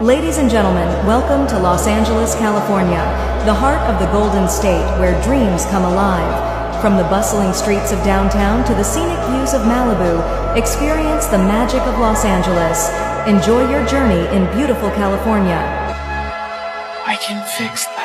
Ladies and gentlemen, welcome to Los Angeles, California, the heart of the Golden State where dreams come alive. From the bustling streets of downtown to the scenic views of Malibu, experience the magic of Los Angeles. Enjoy your journey in beautiful California. I can fix that.